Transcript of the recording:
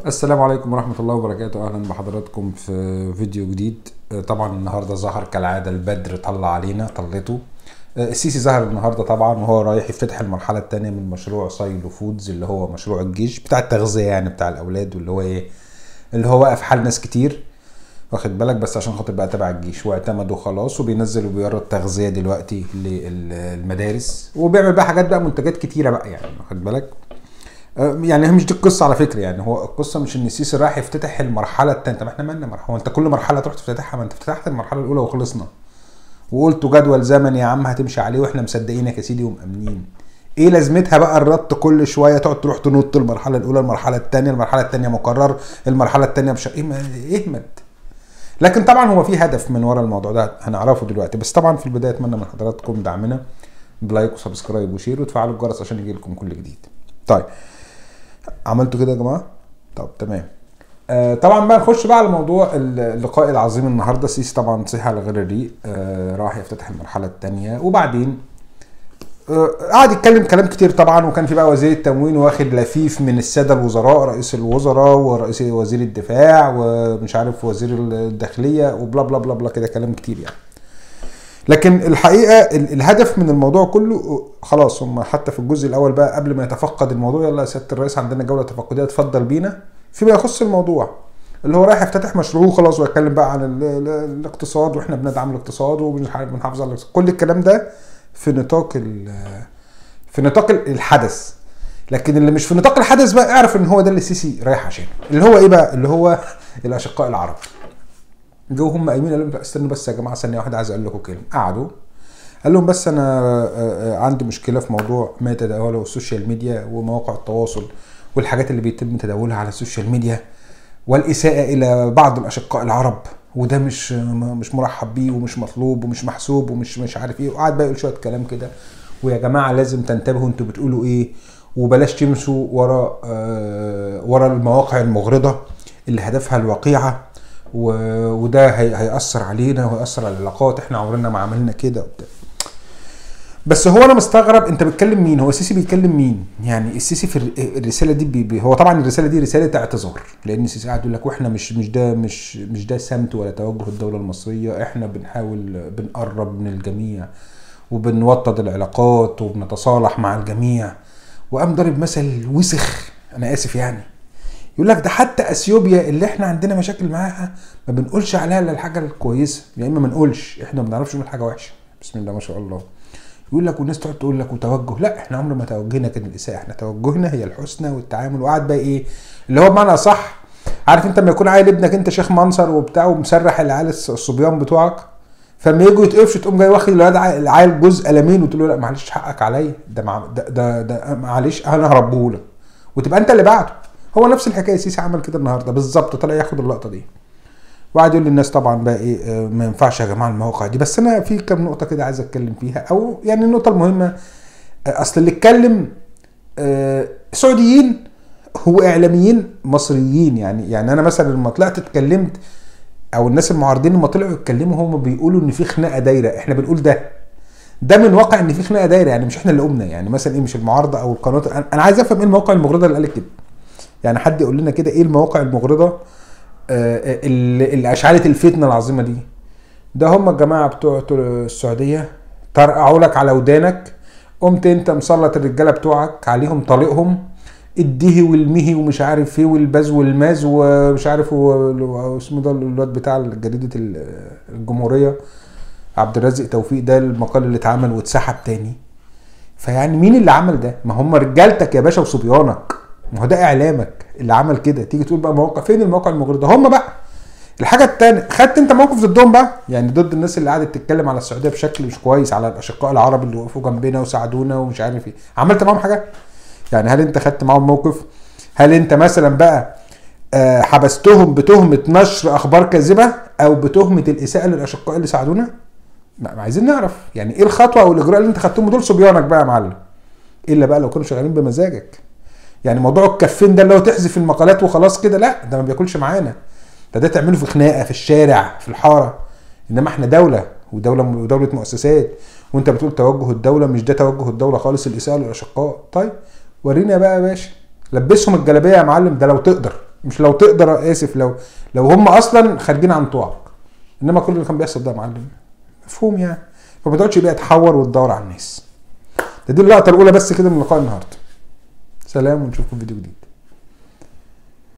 السلام عليكم ورحمة الله وبركاته. أهلا بحضراتكم في فيديو جديد. آه، طبعا النهاردة ظهر كالعادة البدر طلع علينا طلته آه، السيسي ظهر النهاردة طبعا وهو رايح يفتتح المرحلة التانية من مشروع Silo Foods اللي هو مشروع الجيش بتاع التغذية يعني بتاع الأولاد واللي هو إيه اللي هو واقف حال ناس كتير. واخد بالك؟ بس عشان خاطر بقى تبع الجيش. واعتمدوا خلاص وبينزل وبيورد تغذية دلوقتي للمدارس وبيعمل بقى حاجات بقى منتجات كتيرة بقى يعني واخد بالك؟ يعني هي مش دي القصة على فكرة يعني هو القصة مش إن السيسي رايح يفتتح المرحلة الثانية طب إحنا مالنا مرحلة؟ هو أنت كل مرحلة تروح تفتتحها ما أنت فتحت المرحلة الأولى وخلصنا. وقلتوا جدول زمني يا عم هتمشي عليه وإحنا مصدقينك يا سيدي ومأمنين. إيه لازمتها بقى الربط كل شوية تقعد تروح تنط المرحلة الأولى المرحلة الثانية المرحلة الثانية مقرر المرحلة الثانية مش إيه اهمد لكن طبعا هو في هدف من ورا الموضوع ده هنعرفه دلوقتي. بس طبعا في البداية أتمنى من حضراتكم دعمنا. ب like و subscribe و share وتفعلوا الجرس عشان يجي لكم كل جديد. طيب. عملتوا كده يا جماعة؟ طب تمام. آه طبعا بقى نخش بقى على موضوع اللقاء العظيم النهارده. السيسي طبعا صحي على غير الريق. آه راح يفتتح المرحلة الثانية وبعدين آه، قعد يتكلم كلام كتير طبعا وكان في بقى وزير التموين واخد لفيف من السادة الوزراء رئيس الوزراء ورئيس وزير الدفاع ومش عارف وزير الداخلية وبلا بلا بلا بلا كده كلام كتير يعني. لكن الحقيقة ال- الهدف من الموضوع كله خلاص هم حتى في الجزء الأول بقى قبل ما يتفقد الموضوع يلا يا سياده الرئيس عندنا جولة تفقدية اتفضل بينا فيما يخص الموضوع. اللي هو رايح يفتتح مشروع خلاص ويتكلم بقى عن ال- ال- الاقتصاد وإحنا بندعم الاقتصاد ومش عارف بنحافظ على الاقتصاد. كل الكلام ده في نطاق في نطاق ال- الحدث. لكن اللي مش في نطاق الحدث بقى اعرف إن هو ده اللي السيسي رايح عشانه. اللي هو إيه بقى؟ اللي هو الأشقاء العرب. جو هم قايمين قالوا لهم استنوا بس يا جماعة ثانية واحدة عايز أقول لكم كلمه قعدوا. قال لهم بس أنا آه، آه، عندي مشكلة في موضوع ما يتداوله ال social media ومواقع التواصل والحاجات اللي بيتم تداولها على ال social media والإساءة إلى بعض الأشقاء العرب. وده مش مش مرحب بيه ومش مطلوب ومش محسوب ومش مش عارف إيه. وقعد بقى يقول شوية كلام كده. ويا جماعة لازم تنتبهوا أنتوا بتقولوا إيه. وبلاش تمشوا ورا آه ورا المواقع المغرضة اللي هدفها الوقيعة. وده هي- هيأثر علينا وهيأثر على العلاقات. إحنا عمرنا ما عملنا كده. وبتاع بس هو أنا مستغرب انت بتكلم مين؟ هو السيسي بيتكلم مين؟ يعني السيسي في الر- الرسالة دي بي هو طبعا الرسالة دي رسالة اعتذار لأن السيسي قاعد يقول لك وإحنا مش مش ده مش مش ده سمت ولا توجه الدولة المصرية. إحنا بنحاول بنقرب من الجميع وبنوطد العلاقات وبنتصالح مع الجميع. وقام ضارب مثل وسخ. أنا آسف يعني. يقول لك ده حتى اثيوبيا اللي إحنا عندنا مشاكل معاها ما بنقولش عليها إلا الحاجة الكويسة. يا اما ما نقولش إحنا ما بنعرفش نقول حاجة وحشة. بسم الله ما شاء الله. يقول لك والناس تقعد تقول لك وتوجه. لا إحنا عمرنا ما توجهنا كان الاساءه إحنا توجهنا هي الحسنى والتعامل. وقعد بقى إيه؟ اللي هو بمعنى صح. عارف انت لما يكون عيل ابنك انت شيخ منصر وبتاع ومسرح العيال الص- الصبيان بتوعك؟ فلما يجوا يتقفش تقوم جاي واخد الولاد ع- العيل جزء قلمين وتقول له لا معلش حقك عليا. ده ده ده, ده معلش أنا هربيه لك وتبقى انت اللي بعده هو نفس الحكاية سيسي عمل كده النهارده بالظبط طلع ياخد اللقطة دي. وقعد يقول للناس طبعا بقى إيه آه، ما ينفعش يا جماعة المواقع دي. بس أنا في كام نقطة كده عايز أتكلم فيها أو يعني النقطة المهمة آه، أصل اللي اتكلم آه، سعوديين هو إعلاميين مصريين. يعني يعني أنا مثلا لما طلعت اتكلمت أو الناس المعارضين لما طلعوا يتكلموا هم بيقولوا إن في خناقة دايرة. إحنا بنقول ده. ده من واقع إن في خناقة دايرة يعني مش إحنا اللي قمنا. يعني مثلا إيه مش المعارضة أو أنا- أنا عايز أفهم إيه المواقع المغرضة اللي قالت كده. يعني حد يقول لنا كده إيه المواقع المغرضة؟ آه، اللي اللي اشعلت الفتنة العظيمة دي. ده هم الجماعة بتوع السعودية. طرقعوا لك على ودانك. قمت انت مسلط الرجالة بتوعك عليهم طليقهم الدهي والمهي ومش عارف إيه والباز والماز ومش عارف هو اسمه ده الواد بتاع جريدة ال- الجمهورية. عبد الرازق توفيق ده المقال اللي اتعمل واتسحب تاني. فيعني مين اللي عمل ده؟ ما هم رجالتك يا باشا وصبيانك. ما هو ده إعلامك اللي عمل كده. تيجي تقول بقى مواقع فين المواقع المغرضه هم بقى. الحاجة التانية خدت أنت موقف ضدهم بقى؟ يعني ضد الناس اللي قعدت تتكلم على السعودية بشكل مش كويس على الأشقاء العرب اللي وقفوا جنبنا وساعدونا ومش عارف إيه. عملت معاهم حاجة؟ يعني هل أنت خدت معاهم موقف؟ هل أنت مثلا بقى آه، حبستهم بتهمة نشر أخبار كاذبة أو بتهمة الإساءة للأشقاء اللي ساعدونا؟ عايزين نعرف. يعني إيه الخطوة أو الإجراء اللي أنت خدتهم؟ دول صبيانك بقى يا معلم. إلا بقى لو كانوا شغالين بمزاجك. يعني موضوع الكفين ده اللي هو تحذف المقالات وخلاص كده لا ده ما بياكلش معانا. ده ده تعمله في خناقة في الشارع في الحارة. إنما إحنا دولة ودولة ودولة مؤسسات. وأنت بتقول توجه الدولة مش ده توجه الدولة خالص الإساءة للأشقاء. طيب ورينا بقى يا باشا. لبسهم الجلابية يا معلم ده لو تقدر. مش لو تقدر آسف لو لو هم أصلا خارجين عن طوعك. إنما كل اللي كان بيحصل ده يا معلم مفهوم يعني. فما تقعدش بقى تحور وتدور على الناس. ده دي اللقطة الأولى بس كده من لقاء النهارده. سلام ونشوفكم في فيديو جديد.